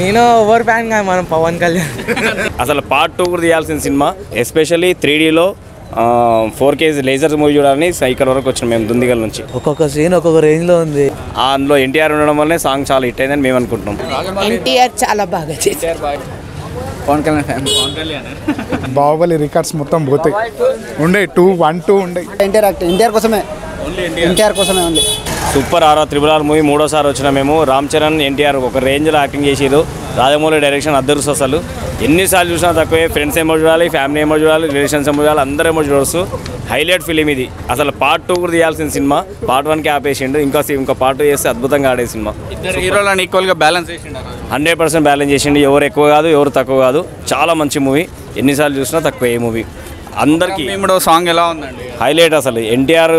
నేను over fan కాదు మనం పవన్ కళ్యాణ్. అసలు పార్ట్ టూ కూడా తీయాల్సిన సినిమా ఎస్పెషల్లీ త్రీ డీలో ఫోర్ కేజీ లేజర్ మూవీ చూడాలని ఇక్కడ వరకు వచ్చినాం మేము దుందిగల్ నుంచి. ఒక్కొక్క సీన్ ఒక్కొక్క రేంజ్లో ఉంది. ఆ అందులో ఎన్టీఆర్ ఉండడం వల్లనే సాంగ్ చాలా హిట్ అయిందని మేము అనుకుంటున్నాం. ఎన్టీఆర్ చాలా బాగా చేశారు. పవన్ కళ్యాణ్ ఫ్యాన్. బాహుబలి రికార్డ్స్ మొత్తం పోతాయి. ఉండే టూ వన్ టూ ఉండే. ఎన్టీఆర్ ఎన్టీఆర్ కోసమే. ఎన్టీఆర్ కోసమే ఉంది. సూపర్ ఆరో త్రిబుల్ ఆర్ మూవీ మూడోసారి వచ్చిన మేము. రామ్ చరణ్ ఎన్టీఆర్ ఒక రేంజ్లో యాక్టింగ్ చేసేది రాజమౌళి డైరెక్షన్ అద్దరుసు అసలు. ఎన్నిసార్లు చూసినా తక్కువే. ఫ్రెండ్స్ ఏమో చూడాలి ఫ్యామిలీ ఏమో చూడాలి రిలేషన్స్ ఏమో చూడాలి అందరూ ఏమో చూడొచ్చు. హైలైట్ ఫిలిం ఇది. అసలు పార్ట్ టూ కూడా తీయాల్సిన సినిమా. పార్ట్ వన్కి ఆపేసిండు. ఇంకా ఇంకో పార్ట్ టూ చేస్తే అద్భుతంగా ఆడే సినిమా. హీరోలను ఈక్వల్గా బ్యాలెన్స్ చేసిండు హండ్రెడ్ పర్సెంట్ బ్యాలెన్స్ చేసిండు. ఎవరు ఎక్కువ కాదు ఎవరు తక్కువ కాదు. చాలా మంచి మూవీ. ఎన్నిసార్లు చూసినా తక్కువ ఏ మూవీ. అందరికీ సాంగ్ ఎలా ఉందండి? హైలైట్ అసలు. ఎన్టీఆర్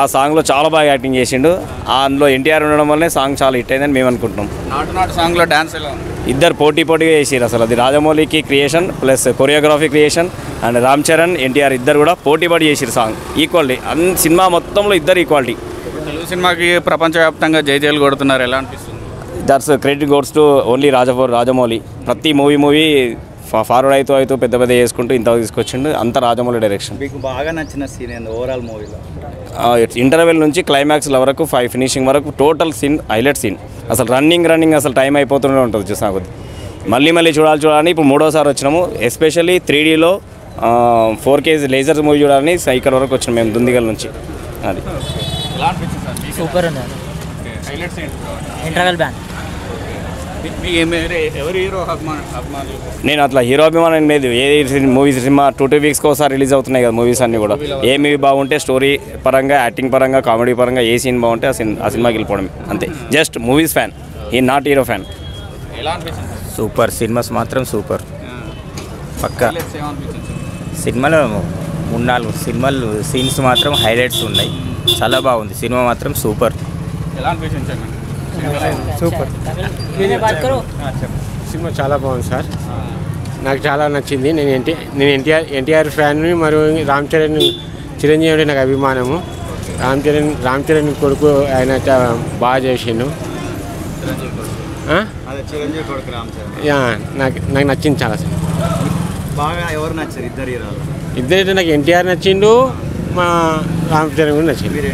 ఆ సాంగ్లో చాలా బాగా యాక్టింగ్ చేసిండు. అందులో ఎన్టీఆర్ ఉండడం వల్లనే సాంగ్ చాలా హిట్ అయిందని మేము అనుకుంటున్నాం. నాటు నాటు సాంగ్లో డ్యాన్స్ ఎలా ఉంది? ఇద్దరు పోటీ పోటీగా చేసారు అసలు. అది రాజమౌళికి creation plus choreography creation and Ram Charan NTR ఇద్దరు కూడా పోటీ పడి చేసారు సాంగ్ ఈక్వాలిటీ అన్ని సినిమా మొత్తంలో ఇద్దరు ఈక్వాలిటీ తెలుగు సినిమాకి ప్రపంచవ్యాప్తంగా జై జైలు కొడుతున్నారు. ఎలా అనిపిస్తుంది? That's credit goes to only రాజఫోర్ Rajamouli ప్రతి మూవీ మూవీ ఫార్వర్డ్ అవుతూ అవుతూ పెద్ద పెద్ద చేసుకుంటూ ఇంత తీసుకొచ్చిండు. అంత రాజమౌళి డైరెక్షన్ మీకు బాగా నచ్చిన సీన్ ఏంది ఓవరాల్ మూవీలో ఇంటర్వెల్ నుంచి క్లైమాక్స్ వరకు ఫైవ్ ఫినిషింగ్ వరకు టోటల్ సీన్ హైలైట్ సీన్ అసలు రన్నింగ్ రన్నింగ్ అసలు టైం అయిపోతూనే ఉంటుంది చూసా కొద్ది మళ్ళీ మళ్ళీ చూడాలి చూడాలని ఇప్పుడు మూడోసారి వచ్చినాము. ఎస్పెషల్లీ త్రీ డీలో ఫోర్ కేజీ లేజర్ మూవీ చూడాలని ఇక్కడ వరకు వచ్చినాం మేము దుందిగల్ నుంచి. అది? సూపర్ ఇంటర్వెల్ మీ- మీ ఏమి- ఎవరి హీరో అభిమాన అభిమానులు నేను అట్లా హీరో అభిమానం లేదు. ఏ మూవీస్ సినిమా టూ టూ వీక్స్కి ఒకసారి రిలీజ్ అవుతున్నాయి కదా మూవీస్ అన్నీ కూడా. ఏ మూవీ బాగుంటే స్టోరీ పరంగా యాక్టింగ్ పరంగా కామెడీ పరంగా ఏ సీన్ బాగుంటే ఆ సీన్ ఆ సినిమాకి వెళ్ళిపోవడం. అంతే. Just movies fan. ఈ not hero fan super. Cinemas మాత్రం సూపర్. పక్క? సినిమాలో మూడు నాలుగు సినిమాలు సీన్స్ మాత్రం హైలైట్స్ ఉన్నాయి. చాలా బాగుంది. సినిమా మాత్రం సూపర్. ఎలా అనిపించింది సూపర్. సినిమా చాలా బాగుంది సార్. నాకు చాలా నచ్చింది. నేను ఎన్టీ నేను ఎన్టీఆర్ ఎన్టీఆర్ ఫ్యాన్ని మరియు రామ్ చరణ్ చిరంజీవి అంటే నాకు అభిమానము. రామ్ చరణ్ రామ్ చరణ్ కొడుకు ఆయన బాగా చేసిండు. ఆ? అదే చిరంజీవి కొడుకు రామ్ చరణ్. యా, నాకు నాకు నచ్చింది చాలా సార్ బాగా ఎవరు నచ్చారు? ఇద్దరు హీరోలు. ఇద్దరైతే నాకు ఎన్టీఆర్ నచ్చిండు మా రామ్ చరణ్ కూడా నచ్చింది నేను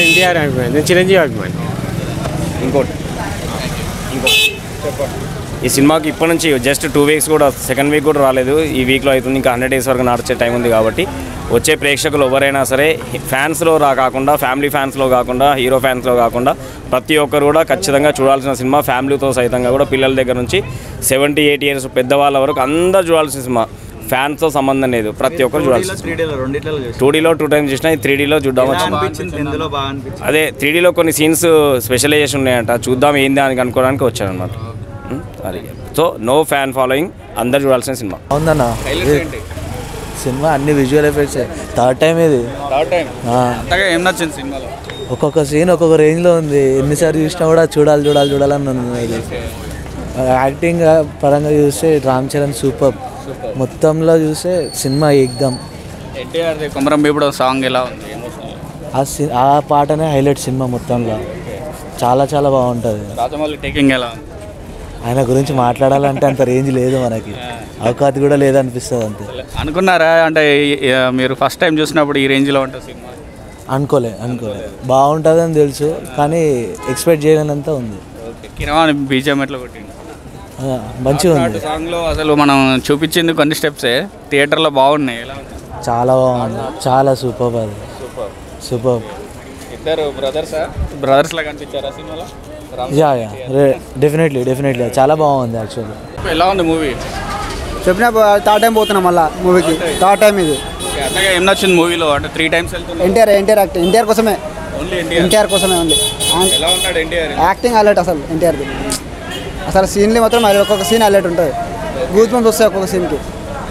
ఎన్టీఆర్ అభిమాని నేను చిరంజీవి అభిమాని. ఇంకోటి. ఇంకోటి. ఈ సినిమాకి ఇప్పటి నుంచి జస్ట్ టూ వీక్స్ కూడా సెకండ్ వీక్ కూడా రాలేదు. ఈ వీక్లో అవుతుంది ఇంకా హండ్రెడ్ డేస్ వరకు నడిచే టైం ఉంది కాబట్టి వచ్చే ప్రేక్షకులు ఎవరైనా సరే ఫ్యాన్స్లో రా కాకుండా ఫ్యామిలీ ఫ్యాన్స్లో కాకుండా హీరో ఫ్యాన్స్లో కాకుండా ప్రతి ఒక్కరు కూడా ఖచ్చితంగా చూడాల్సిన సినిమా ఫ్యామిలీతో సైతంగా కూడా పిల్లల దగ్గర నుంచి సెవెంటీ ఎయిట్ ఇయర్స్ పెద్దవాళ్ళ వరకు అందరూ చూడాల్సిన సినిమా. ఫ్యాన్స్తో సంబంధం లేదు. ప్రతి ఒక్కరు చూడాల్సిన త్రీ డేలో రెండిట్లో చూసి టూ డీలో టూ టైమ్స్ చూసినా త్రీ డీలో చూద్దాం అదే త్రీడీలో కొన్ని సీన్స్ స్పెషలైజేషన్ ఉన్నాయంట. చూద్దాం ఏంది అని అనుకోవడానికి వచ్చాను అనమాట అది. So no fan following. అందరు చూడాల్సిన సినిమా. ఏంటి? సినిమా అన్ని విజువల్ ఎఫెక్ట్స్ థర్డ్ టైం ఇది. థర్డ్ టైం ఆ, అంతగా ఏం నచ్చింది సినిమాలో? ఒక్కొక్క సీన్ ఒక్కొక్క రేంజ్లో ఉంది. ఎన్నిసార్లు చూసినా కూడా చూడాలి చూడాలి చూడాలని ఉంది. ఇది యాక్టింగ్ పరంగా చూస్తే రామ్ చరణ్ సూపర్ మొత్తంలో చూస్తే సినిమా ఎన్టీఆర్ కొమరం సాంగ్ ఎలా ఉంది? ఆ సి- ఆ పాటనే హైలైట్ సినిమా మొత్తంలో. చాలా చాలా బాగుంటుంది. రాజమౌళి టేకింగ్ ఎలా ఉంది? ఆయన గురించి మాట్లాడాలంటే అంత రేంజ్ లేదు మనకి. అవకాశం కూడా లేదనిపిస్తుంది అంతే. అనుకున్నారా? అంటే మీరు ఫస్ట్ టైం చూసినప్పుడు ఈ రేంజ్లో ఉంటుంది సినిమా? అనుకోలే అనుకోలే. బాగుంటుందని తెలుసు కానీ ఎక్స్పెక్ట్ చేయలేనంత ఉంది. ఓకే కిరవాణి బీజం ఎట్లా కొట్టింది మంచిగా ఉంది. సాంగ్లో అసలు మనం చూపించింది కొన్ని స్టెప్సే థియేటర్లో బాగున్నాయి. ఎలా ఉంది? చాలా బాగుంది. చాలా సూపర్ అది. సూపర్ ఇద్దరు బ్రదర్సా బ్రదర్స్ లాగా కనిపించారా సినిమాలో? Ram yeah yeah. Definitely definitely చాలా బాగుంది యాక్చువల్లీ ఎలా ఉంది మూవీ చెప్పిన థర్డ్ టైం పోతున్నాం మళ్ళా మూవీకి థర్డ్ టైం ఇది. అట్లాగే ఏం నచ్చింది మూవీలో అంటే three times NTR NTR acting NTR కోసమే. ఓన్లీ ఎన్టీఆర్ ఎన్టీఆర్ కోసమే ఉంది ఎలా ఉన్నాడు ఎన్టీఆర్ యాక్టింగ్ హైలైట్ అసలు ఎన్టీఆర్ది అసలు సీన్లు మాత్రం ఒక్కొక్క సీన్ హైలైట్ ఉంటుంది. గూస్ బంప్స్ వస్తాయి ఒక్కొక్క సీన్కి.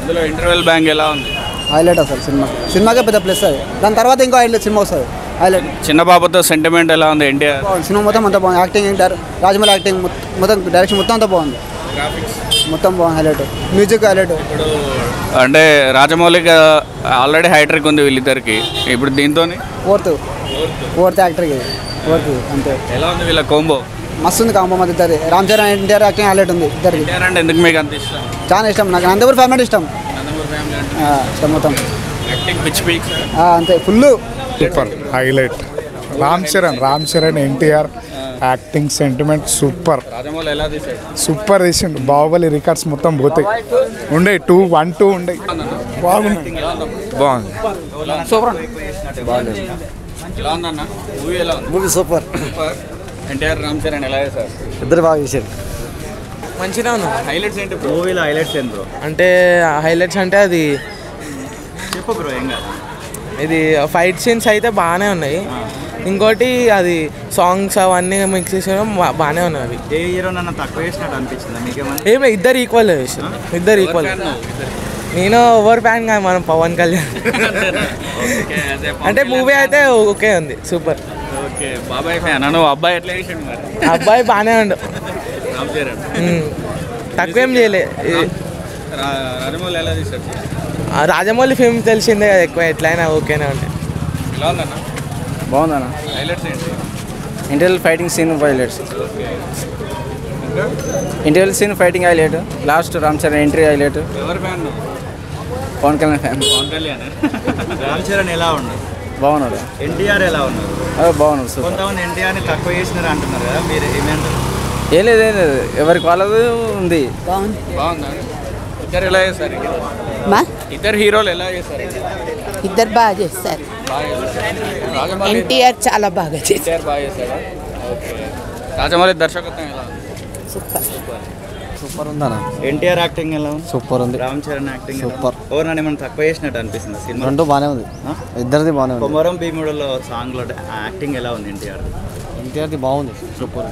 ఇందులో ఇంటర్వెల్ బ్యాంక్ ఎలా ఉంది? హైలైట్ అసలు సినిమా. సినిమాకే పెద్ద ప్లస్ అది. దాని తర్వాత ఇంకో హైలైట్ సినిమా వస్తుంది. హైలైట్. చిన్న బాబుతో సెంటిమెంట్ ఎలా ఉంది ఎన్టీఆర్ బాగుంది. సినిమా మొత్తం అంతా బాగుంది. యాక్టింగ్ రాజమౌళి యాక్టింగ్ మొత్తం- డైరెక్షన్ మొత్తం అంతా బాగుంది. మొత్తం బాగుంది హైలైట్. Music highlight. అంటే రాజమౌళికి ఆల్రెడీ హైట్రిక్ ఉంది వీళ్ళిద్దరికి. ఇప్పుడు దీంతో ఫోర్త్ ఫోర్త్ యాక్టర్కి ఫోర్త్ అంతే. ఎలా ఉంది వీళ్ళ కోంబో మస్తు ఉంది కాంబో మాది ఇద్దరి రామ్ చరణ్ ఎన్టీఆర్ యాక్టింగ్ హైలైట్ ఉంది ఇద్దరికి అంటే ఎందుకు మీకు అంత ఇష్టం? చాలా ఇష్టం నాకు. నందమూరి ఫ్యామిలీ ఇష్టం. నందమూరి ఫ్యామిలీ అంటే ఆ, ఇష్టం మొత్తం. యాక్టింగ్ పిచ్ పీక్స్ ఆ, అంతే. Full. Super highlight Ram Charan Ram Charan NTR acting sentiment super Rajamouli ఎలా తీసాడు? సూపర్ తీసిండు. బాహుబలి రికార్డ్స్ మొత్తం పోతాయి. ఉండే టూ వన్ టూ ఉండే బాగుంది. ఎలా ఉందన్న మూవీ ఎలా ఉంది? Movie super super NTR Ram Charan ఎలా చేశారు? ఇద్దరు బాగా చేశారు. మంచిగా ఉంది. హైలైట్స్ ఏంటి బ్రో మూవీలో హైలైట్స్ ఏం బ్రో అంటే హైలైట్స్ అంటే అది చెప్పు బ్రో ఏం కాదు. ఇది ఫైట్ సీన్స్ అయితే బాగానే ఉన్నాయి. ఇంకోటి అది సాంగ్స్ అవన్నీ మిక్స్ చేసడం బా- బాగానే ఉన్నాయి అవి. ఏ హీరో నన్ను తక్కువ చేసినట్టు అనిపించిందా మీకేమన్నా ఏమి ఇద్దరు ఈక్వల్ ఇద్దరు ఈక్వల్ నేను ఓవర్ ఫ్యాన్ కాదు మనం పవన్ కళ్యాణ్. అంటే మూవీ అయితే ఓకే ఉంది సూపర్. ఓకే బాబాయ్ ఫ్యాన్. నువ్వు అబ్బాయి ఎట్లా చేసాడు మరి? అబ్బాయి బాగానే ఉండు. రామ్ చరణ్. ఉమ్. తక్కువేం చేయలే. రాజమౌళి ఎలా తీసాడు ఆ రాజమౌళి ఫిల్మ్ తెలిసిందే కదా ఎక్కువ ఎట్లయినా ఓకేనే ఉంటాయి ఎలా ఉందన్న? బాగుందన్న. హైలైట్స్ ఏంటి? Interval fighting scene highlights interval scene fighting highlight last Ram Charan entry highlight ఎవరి ఫ్యాన్ పవన్ కళ్యాణ్ ఫ్యాన్ పవన్ కళ్యాణ్ రామ్ చరణ్ ఎలా ఉన్నాడు బాగున్నాడు ఎన్టీఆర్ ఎలా ఉన్నారు? బాగున్నాడు సూపర్. కొంతమంది ఎన్టీఆర్ని తక్కువ చేసినారు అంటున్నారు కదా మీరు ఏమంటారు ఏం లేదు ఏం లేదు. ఎవరికి వాళ్ళది ఉంది. బాగుంది. బాగుందా? ఇద్దరు ఎలా చేస్తారు మా? ఇద్దరు హీరోలు ఎలా చేస్తారు ఇద్దరు బాగా చేస్తారు. ఎన్టీఆర్ చాలా బాగా చేస్తారు బాగా ఓకే. రాజమౌళి దర్శకత్వం ఎలా ఉంది? సూపర్. సూపర్ ఉందన్న. ఎన్టీఆర్ యాక్టింగ్ ఎలా ఉంది? సూపర్ ఉంది. Ram Charan acting Super. ఎవరు నన్ను ఏమైనా తక్కువ చేసినట్టు అనిపిస్తుంది సినిమా? రెండు బాగానే ఉంది? ఇద్దరిది బాగానే ఉంది. కొమరం భీముడులో సాంగ్లో యాక్టింగ్ ఎలా ఉంది ఎన్టీఆర్? ఎన్టీఆర్ది బాగుంది. సూపర్.